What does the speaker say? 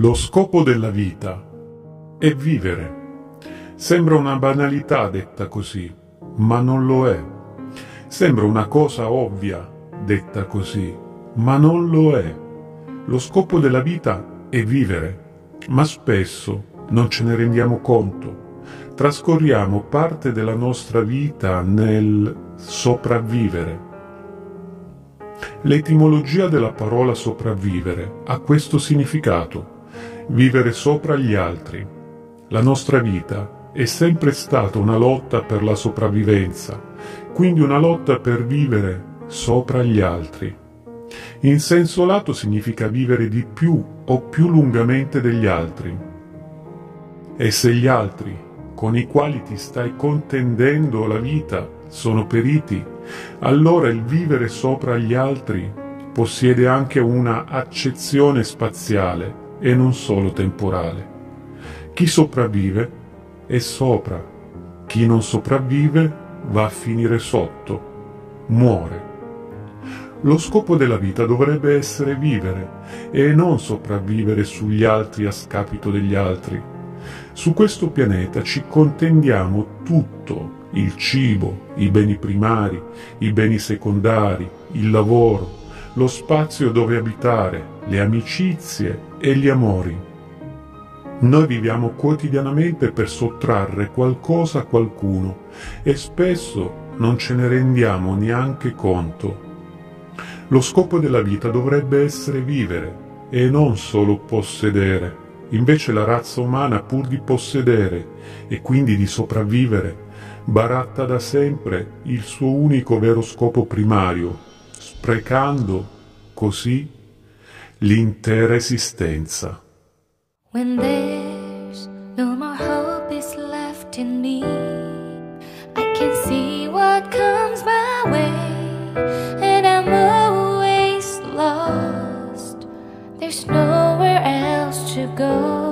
Lo scopo della vita è vivere. Sembra una banalità detta così, ma non lo è. Sembra una cosa ovvia detta così, ma non lo è. Lo scopo della vita è vivere, ma spesso non ce ne rendiamo conto. Trascorriamo parte della nostra vita nel sopravvivere. L'etimologia della parola sopravvivere ha questo significato vivere sopra gli altri. La nostra vita è sempre stata una lotta per la sopravvivenza, quindi una lotta per vivere sopra gli altri. In senso lato significa vivere di più o più lungamente degli altri. E se gli altri, con i quali ti stai contendendo la vita, sono periti, allora il vivere sopra gli altri possiede anche una accezione spaziale e non solo temporale. Chi sopravvive è sopra, chi non sopravvive va a finire sotto, muore. Lo scopo della vita dovrebbe essere vivere e non sopravvivere sugli altri a scapito degli altri. Su questo pianeta ci contendiamo tutto, il cibo, i beni primari, i beni secondari, il lavoro, lo spazio dove abitare, le amicizie e gli amori. Noi viviamo quotidianamente per sottrarre qualcosa a qualcuno e spesso non ce ne rendiamo neanche conto. Lo scopo della vita dovrebbe essere vivere e non solo possedere. Invece la razza umana, pur di possedere e quindi di sopravvivere, baratta da sempre il suo unico vero scopo primario, sprecando così l'intera esistenza. When there's no more hope is left in me, I can see what comes my way, and I'm always lost. There's to go.